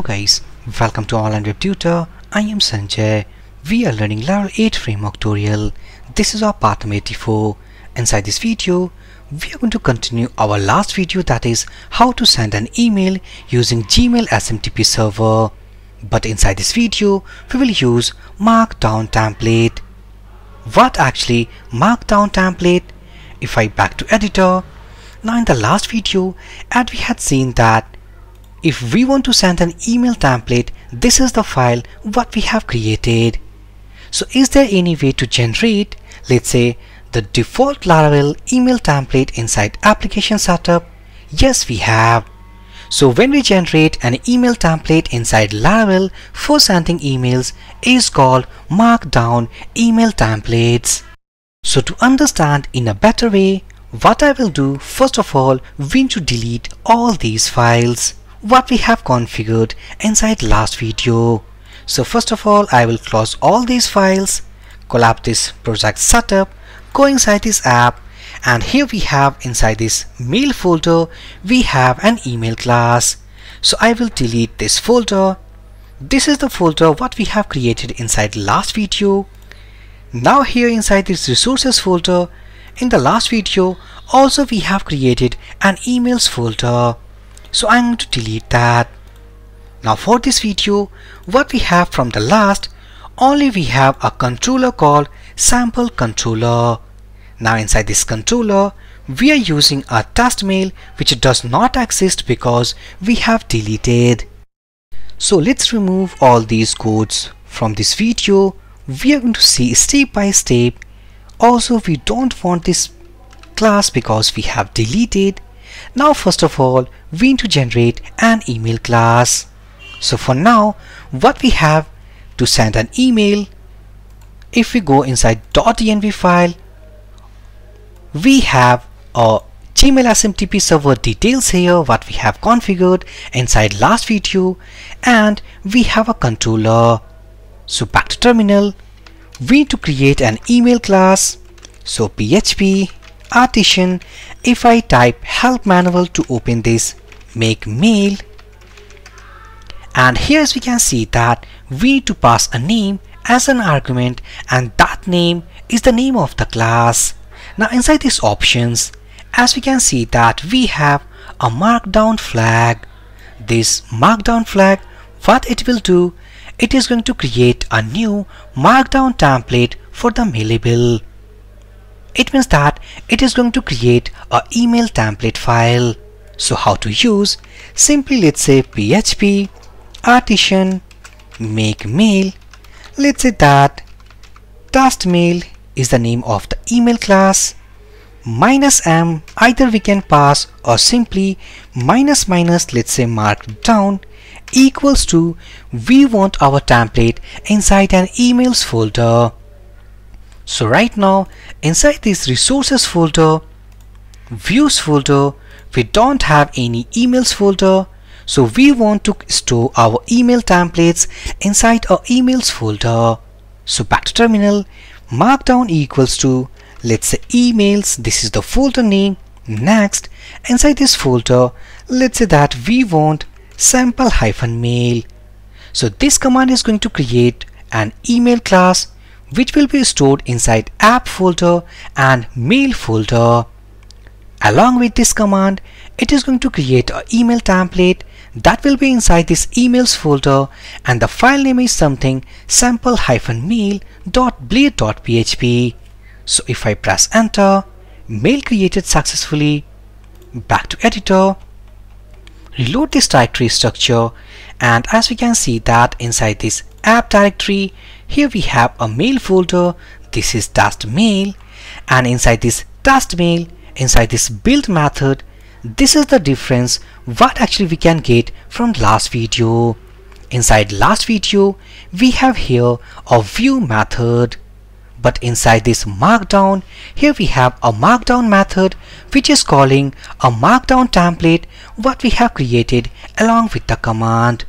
Hello guys, welcome to Online Web Tutor. I am Sanjay. We are learning Laravel 8 framework tutorial. This is our part 84. Inside this video, we are going to continue our last video that is how to send an email using Gmail SMTP server. But inside this video, we will use Markdown template. What actually Markdown template? If I back to editor, now in the last video, and we had seen that if we want to send an email template, this is the file what we have created. So is there any way to generate, let's say, the default Laravel email template inside application setup? Yes, we have. So when we generate an email template inside Laravel for sending emails is called Markdown email templates. So to understand in a better way, what I will do, first of all, we need to delete all these files what we have configured inside last video. So first of all I will close all these files, collapse this project setup, go inside this app and here we have inside this mail folder we have an email class. So I will delete this folder. This is the folder what we have created inside last video. Now here inside this resources folder in the last video also we have created an emails folder so I'm going to delete that. Now for this video, what we have from the last, only we have a controller called sample controller. Now inside this controller, we are using a test mail which does not exist because we have deleted. So let's remove all these codes from this video. We are going to see step by step. Also we don't want this class because we have deleted now first of all, we need to generate an email class. So for now, what we have to send an email, if we go inside .env file, we have a Gmail SMTP server details here what we have configured inside last video and we have a controller. So back to terminal, we need to create an email class. So php artisan if I type help manual to open this make mail and here as we can see that we need to pass a name as an argument and that name is the name of the class. Now inside these options as we can see that we have a markdown flag. This markdown flag what it will do it is going to create a new markdown template for the mailable. It means that it is going to create a email template file. So how to use? Simply let's say php artisan make mail. Let's say that test mail is the name of the email class minus m either we can pass or simply minus minus let's say markdown equals to we want our template inside an emails folder so right now inside this resources folder, views folder, we don't have any emails folder. So we want to store our email templates inside our emails folder. So back to terminal, markdown equals to let's say emails. This is the folder name. Next, inside this folder, let's say that we want sample hyphen mail. So this command is going to create an email class which will be stored inside app folder and mail folder. Along with this command, it is going to create an email template that will be inside this emails folder and the file name is something sample-mail.blade.php. So if I press enter, mail created successfully, back to editor, reload this directory structure and as we can see that inside this app directory. Here we have a mail folder. This is test mail. And inside this test mail inside this build method this is the difference what actually we can get from last video. Inside last video we have here a view method. But inside this markdown here we have a markdown method which is calling a markdown template what we have created along with the command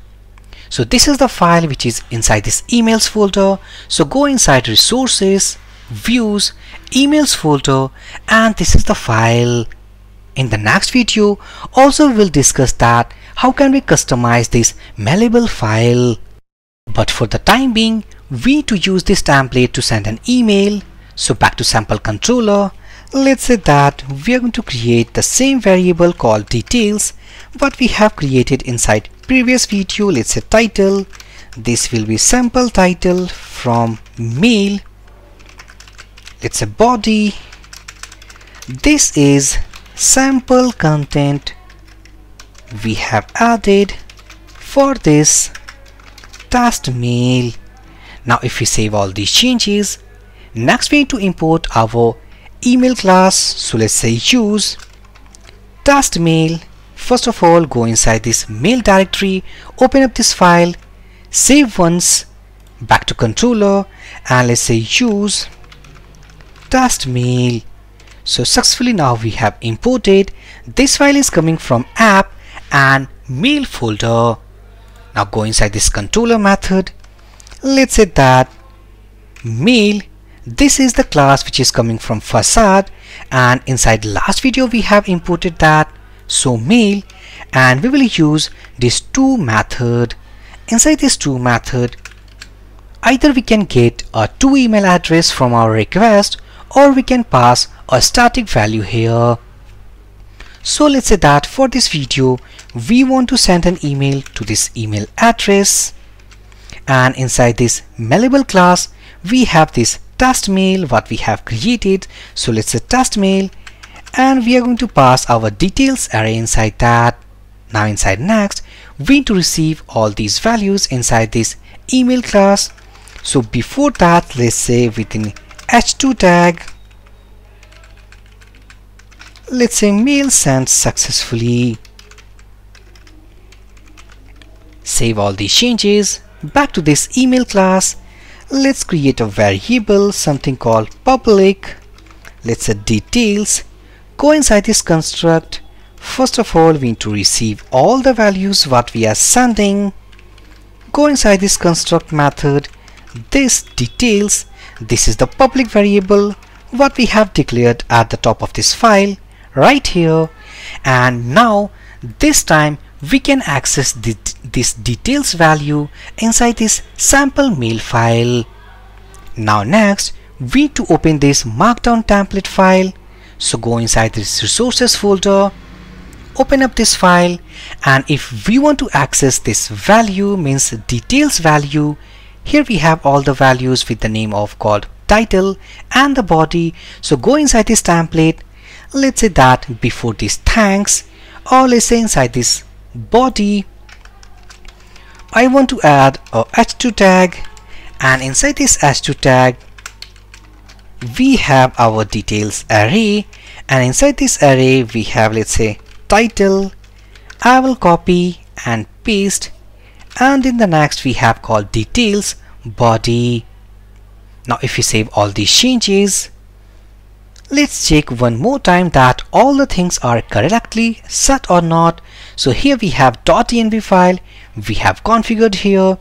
so this is the file which is inside this emails folder. So go inside resources, views, emails folder and this is the file. In the next video also we'll discuss that how can we customize this mailable file. But for the time being, we to use this template to send an email. So back to sample controller. Let's say that we are going to create the same variable called details what we have created inside previous video. Let's say title. This will be sample title from mail. Let's say body. This is sample content we have added for this test mail. Now if we save all these changes, next we need to import our email class. So let's say use test mail. First of all, go inside this mail directory, open up this file, save once, back to controller, and let's say use test mail. So successfully now we have imported. This file is coming from app and mail folder. Now go inside this controller method. Let's say that mail this is the class which is coming from facade and inside last video we have imported that so mail and we will use this to method. Inside this to method either we can get a to email address from our request or we can pass a static value here. So let's say that for this video we want to send an email to this email address. And inside this mailable class we have this test mail what we have created. So let's say test mail and we are going to pass our details array inside that. Now inside next we need to receive all these values inside this email class. So before that let's say within h2 tag let's say mail sent successfully. Save all these changes back to this email class. Let's create a variable something called public. Let's say details go inside this construct first of all we need to receive all the values what we are sending. Go inside this construct method. This details this is the public variable what we have declared at the top of this file right here. And now this time we can access the, this details value inside this sample mail file. Now next we need to open this markdown template file so go inside this resources folder open up this file and if we want to access this value means details value here we have all the values with the name of called title and the body. So go inside this template. Let's say that before this thanks or let's say inside this body I want to add a h2 tag. And inside this h2 tag we have our details array and inside this array we have let's say title I will copy and paste and in the next we have called details body now if we save all these changes Let's check one more time that all the things are correctly set or not. So here we have .env file, we have configured here.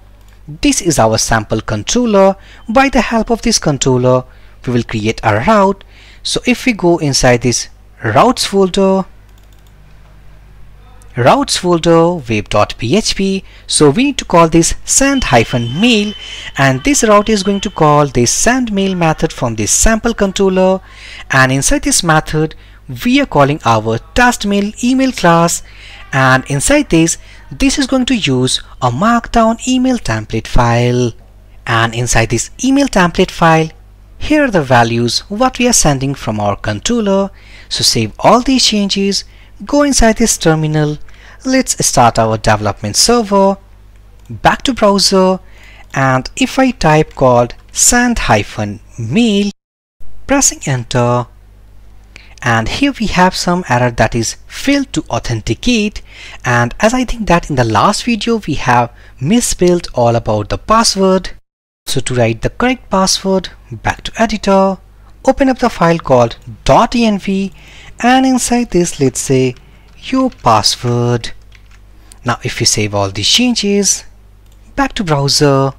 This is our sample controller. By the help of this controller, we will create a route. So if we go inside this routes folder, routes folder web.php so we need to call this send hyphen mail and this route is going to call this send mail method from this sample controller and inside this method we are calling our test mail email class and inside this this is going to use a markdown email template file and inside this email template file here are the values what we are sending from our controller. So save all these changes. Go inside this terminal. Let's start our development server. Back to browser. And if I type called send hyphen mail pressing enter. And here we have some error that is failed to authenticate. And as I think that in the last video we have misspelled all about the password. So to write the correct password back to editor. Open up the file called .env and inside this let's say your password. Now if we save all these changes back to browser.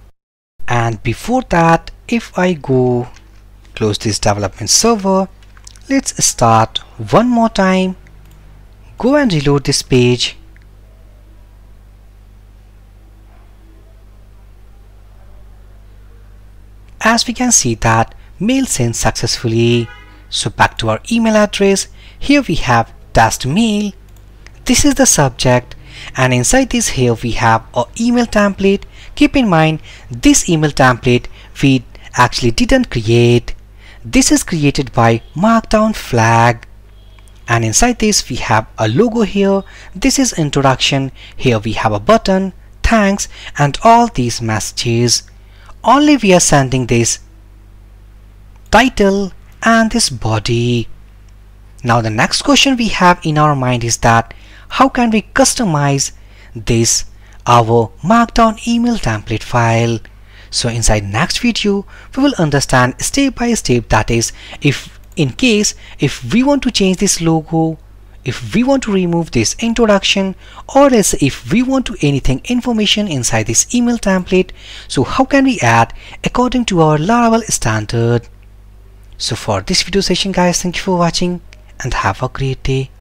And before that if I go close this development server let's start one more time. Go and reload this page as we can see that mail sent successfully. So back to our email address. Here we have test mail. This is the subject and inside this here we have our email template. Keep in mind this email template we actually didn't create. This is created by markdown flag. And inside this we have a logo here. This is introduction. Here we have a button thanks and all these messages only we are sending this title and this body. Now the next question we have in our mind is that how can we customize this our markdown email template file? So inside next video we will understand step by step that is if in case if we want to change this logo if we want to remove this introduction or else if we want to anything information inside this email template so how can we add according to our Laravel standard? So for this video session guys thank you for watching and have a great day